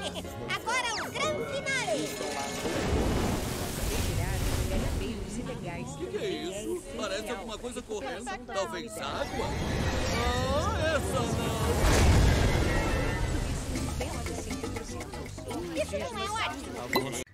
Agora o grande finale. O que, que é isso? Parece alguma coisa correndo. Talvez água? Ah, essa não! Isso não é ótimo.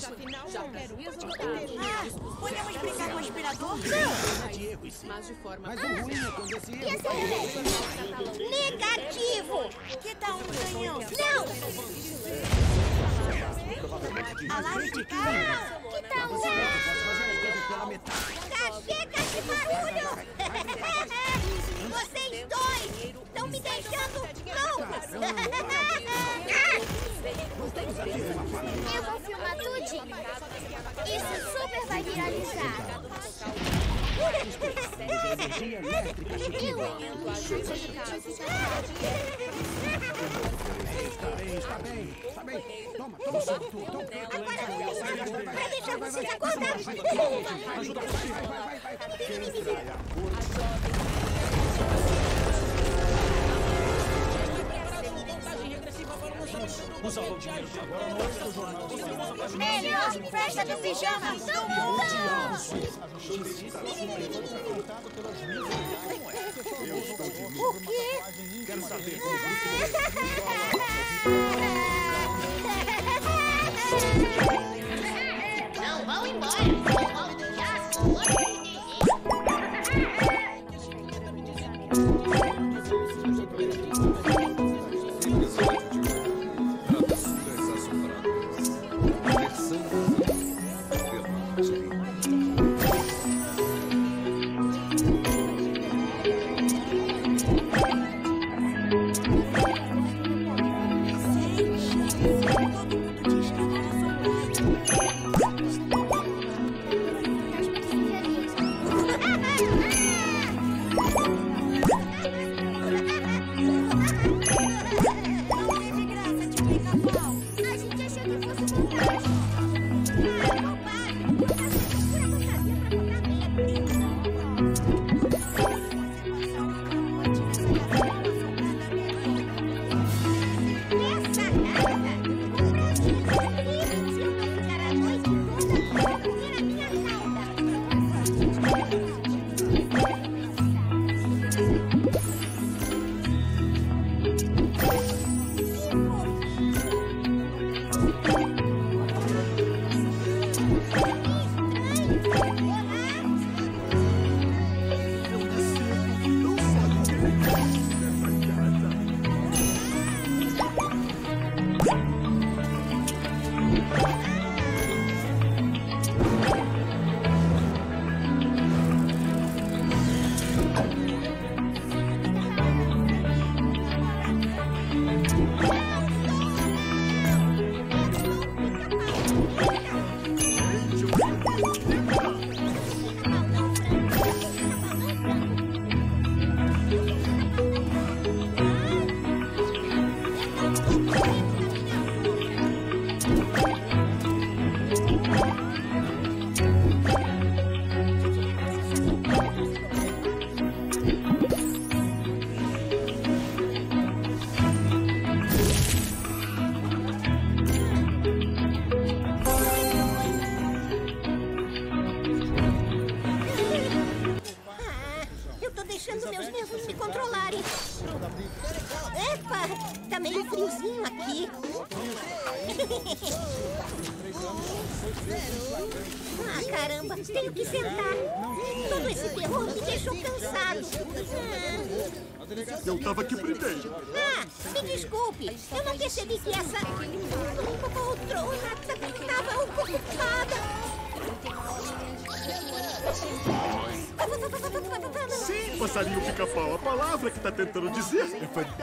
Já quero esgotar Ah, podemos brincar com o aspirador? mas de forma Mas o ruim é quando esse é Negativo! Que tal um canhão? Não! Alarme de carro? Que tal um... pela metade. Chega de barulho! Vocês dois estão me deixando loucos! Eu vou filmar tudinho. Isso super vai viralizar. Energia elétrica. Está bem, está bem. Está bem. Toma, toma Toma. Vai deixar vocês acordados. Ajuda você. Vai, vai, vai, vai. Melhor festa do pijama do mundo! O quê? Quero saber. Não vão embora!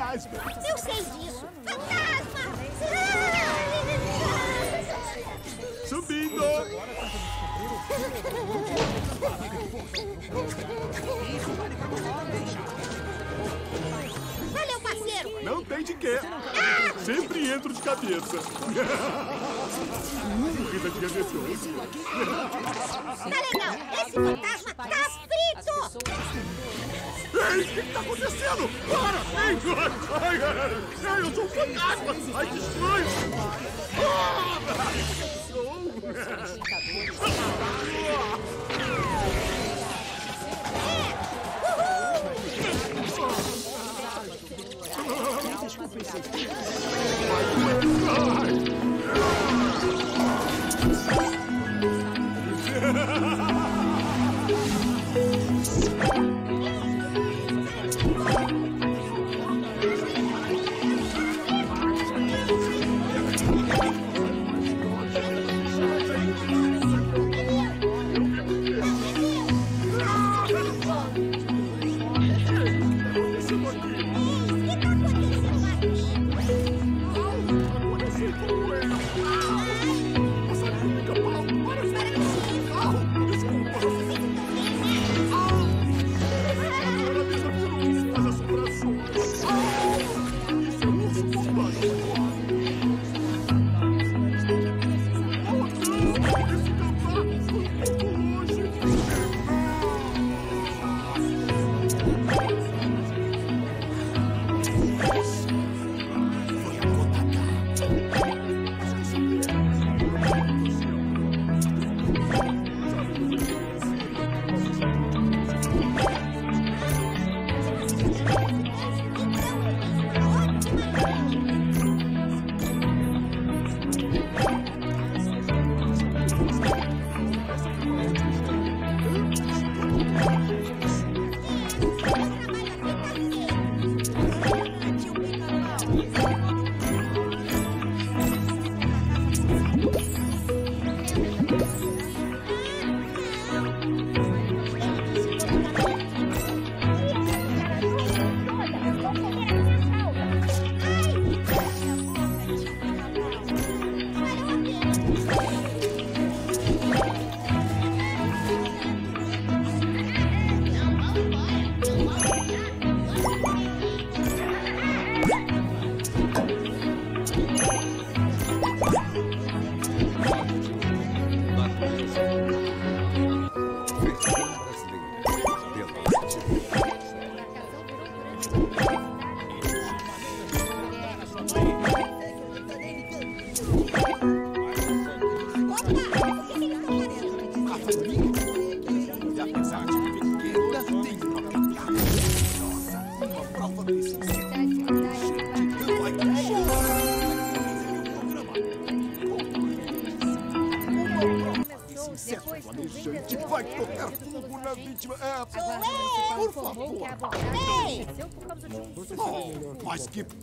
Fantasma. Eu sei disso. Fantasma! Subindo. Valeu, parceiro! Não tem de quê. Sempre entro de cabeça. Uh, risadinha nervosa. Tá legal, esse fantasma tá frito! Ei, o que está acontecendo? Para! Ei, ai, ai, ai, eu sou um fantasma! Ai, que estranho! Ah, sou...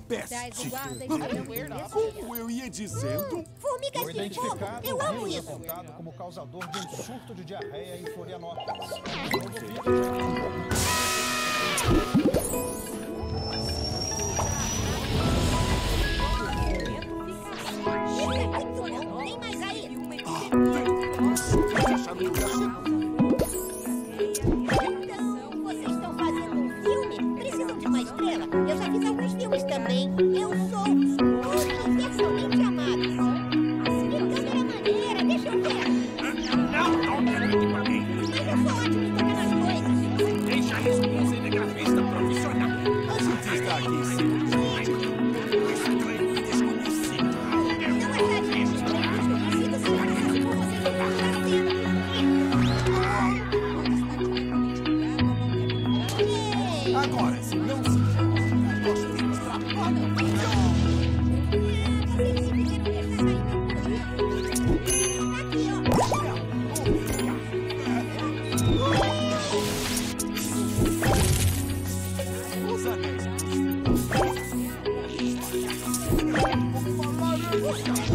peste! Como eu ia dizendo... Hum, formigas de fogo! Eu amo isso! como causador de um surto de diarreia em Florianópolis. Assim, tem mais aí! Ah, tem! Deixa no lugar! Gracias.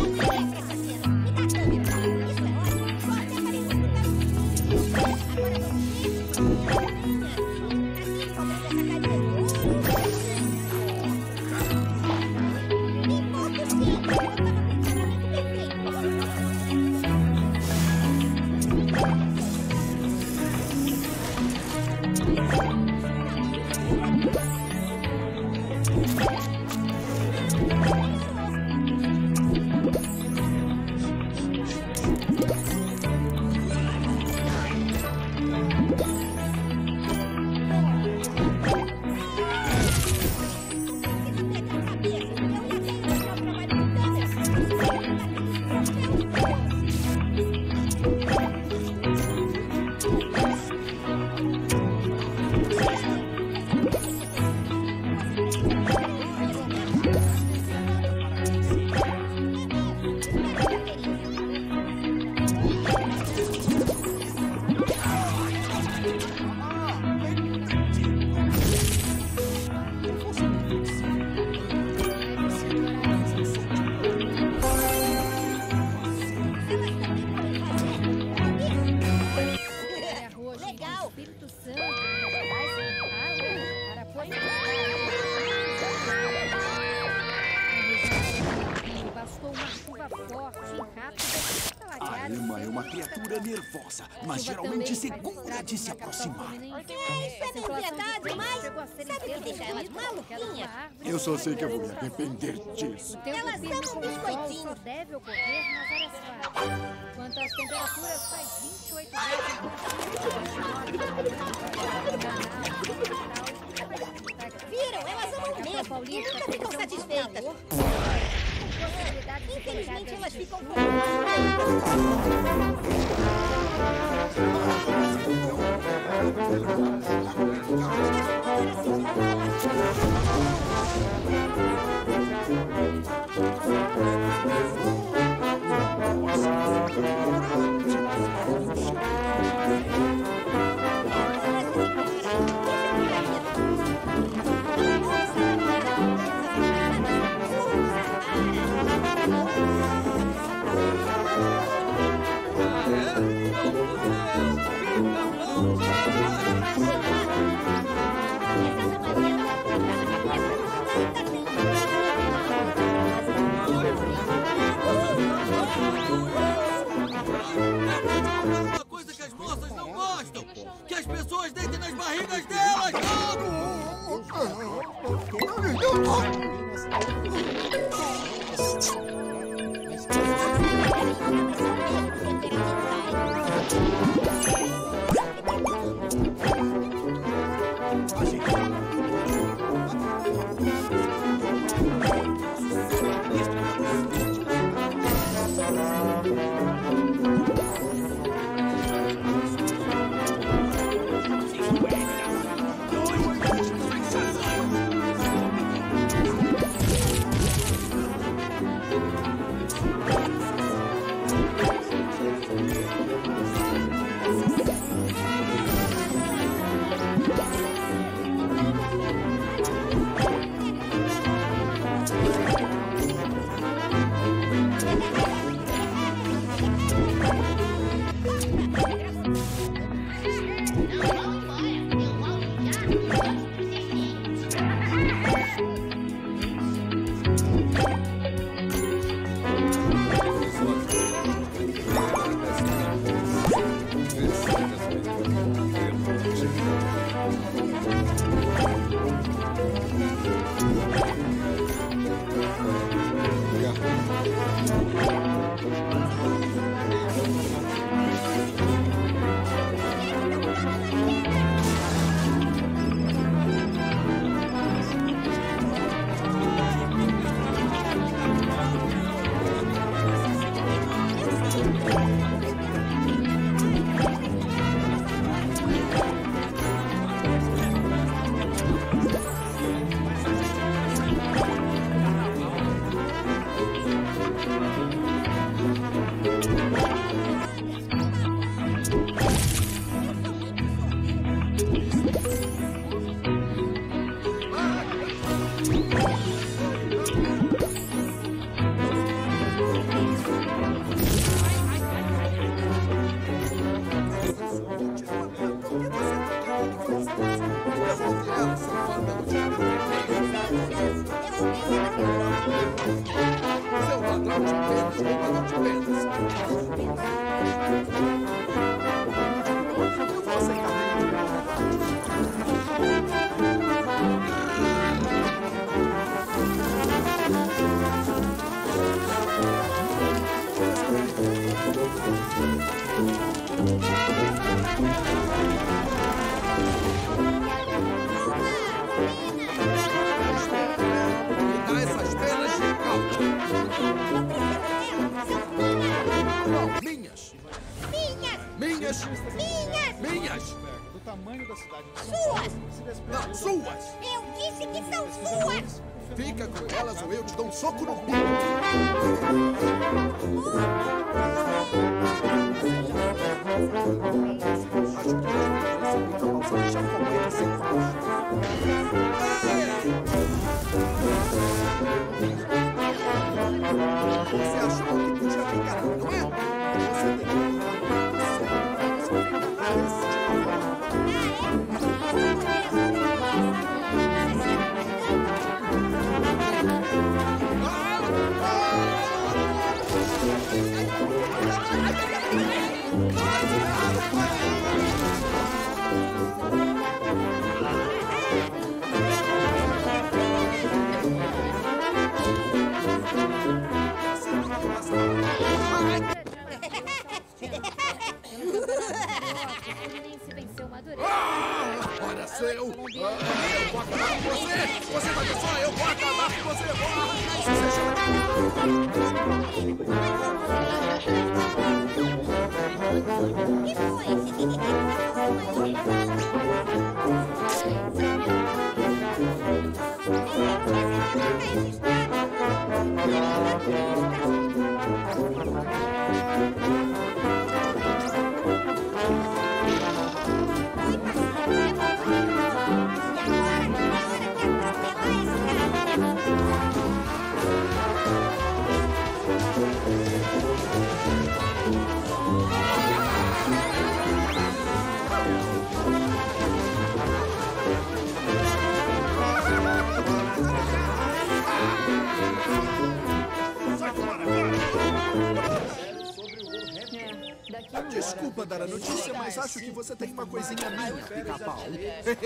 Mas geralmente segura de se aproximar. É, isso é meio piedade, mas sabe o que deixa elas maluquinhas? Eu só sei que eu vou me arrepender disso. Elas amam biscoitinho. só deve ocorrer nas áreas. Quanto às temperaturas, faz 28 graus. Viram? Elas amam mesmo e nunca ficam satisfeitas. Infelizmente, elas ficam com... Seu Minhas. Minhas! Do tamanho da cidade. Suas! Não, suas. Eu disse que são suas! Fica com elas ou eu te dou um soco no cu. Acho que deixar sem Você achou que podia ficar, não é? Você tem que Fluminense. Olha seu! Eu vou acabar com você! Você vai ver só, eu vou acabar com você! Vou você chama...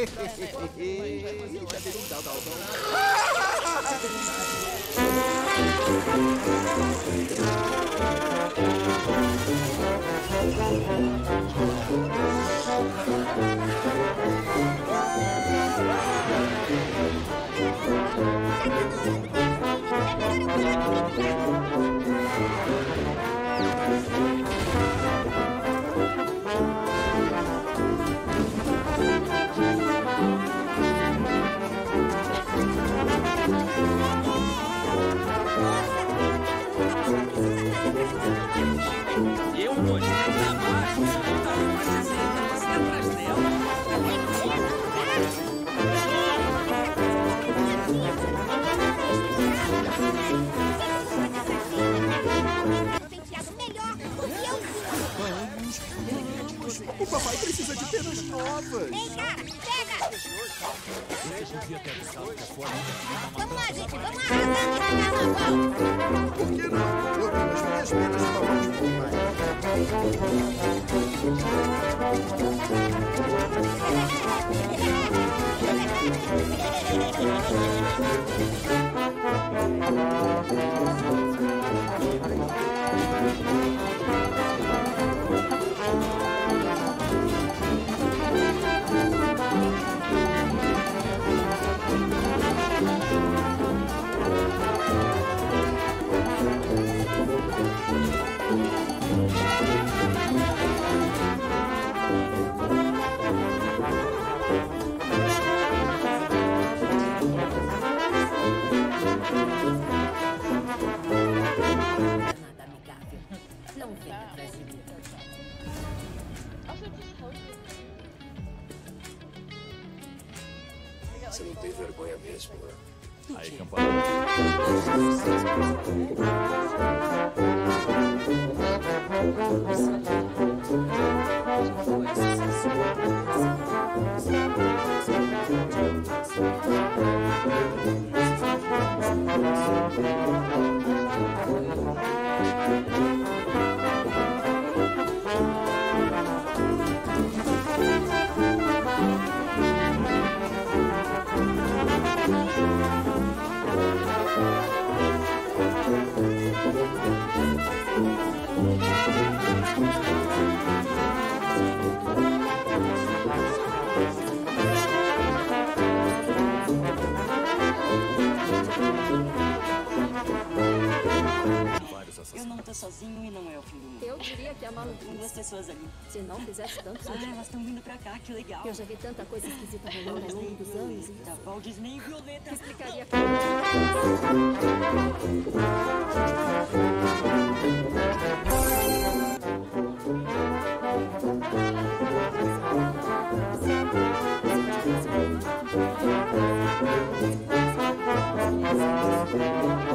Eita, dá, dá, dá. Thank you. diria que a Malu... Duas pessoas ali. Se não fizesse tanto... Ah, elas estão vindo pra cá, que legal. Eu já vi tanta coisa esquisita no ao longo dos anos. Tá bom, Disney Violeta. Que explicaria... Thank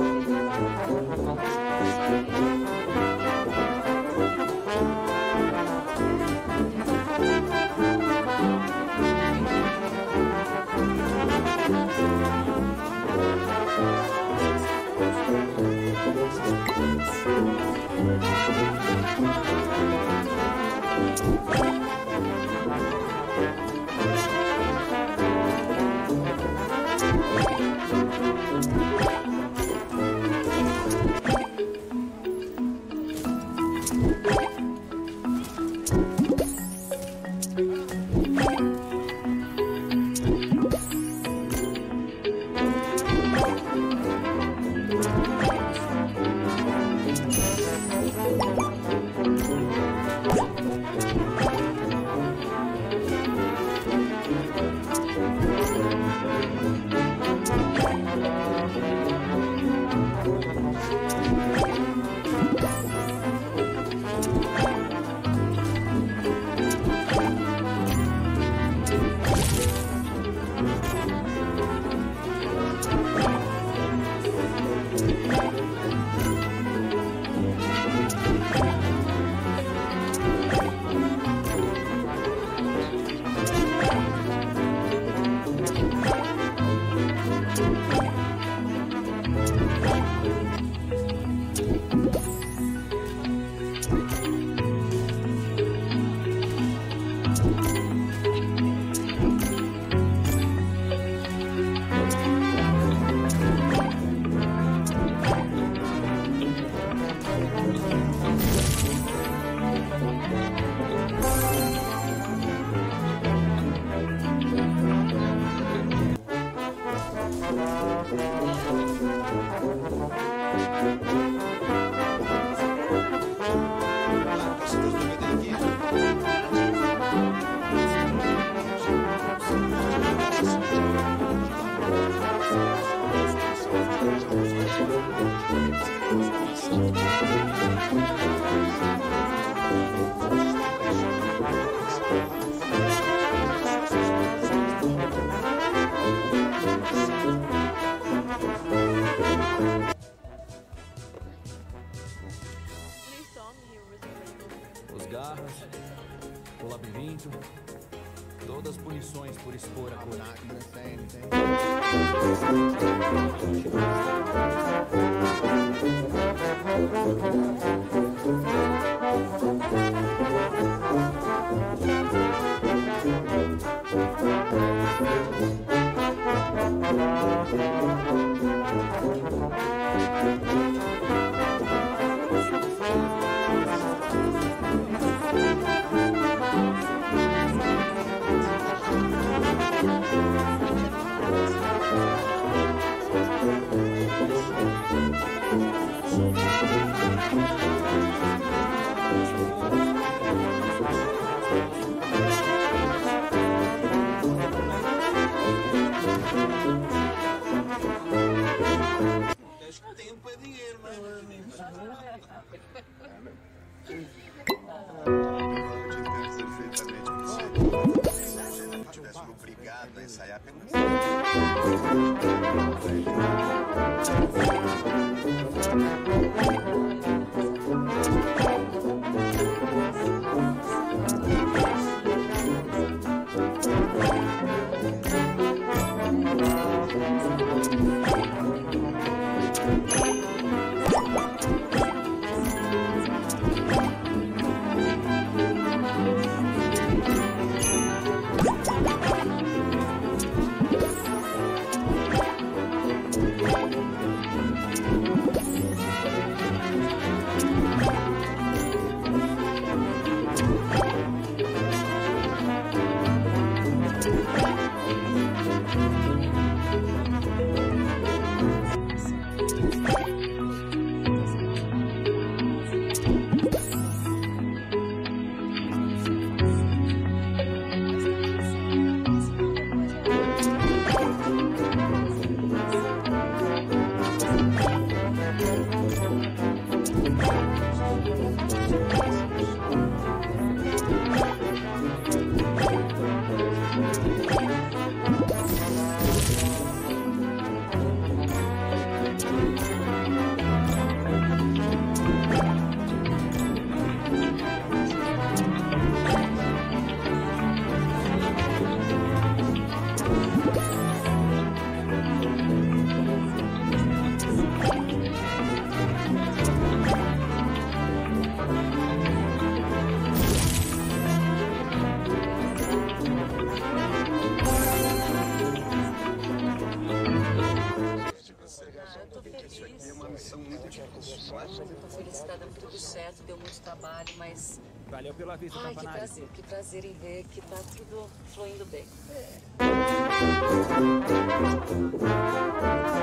Acho Obrigado a ensaiar Eu Ai, que prazer, que prazer em ver que tá tudo fluindo bem. Thank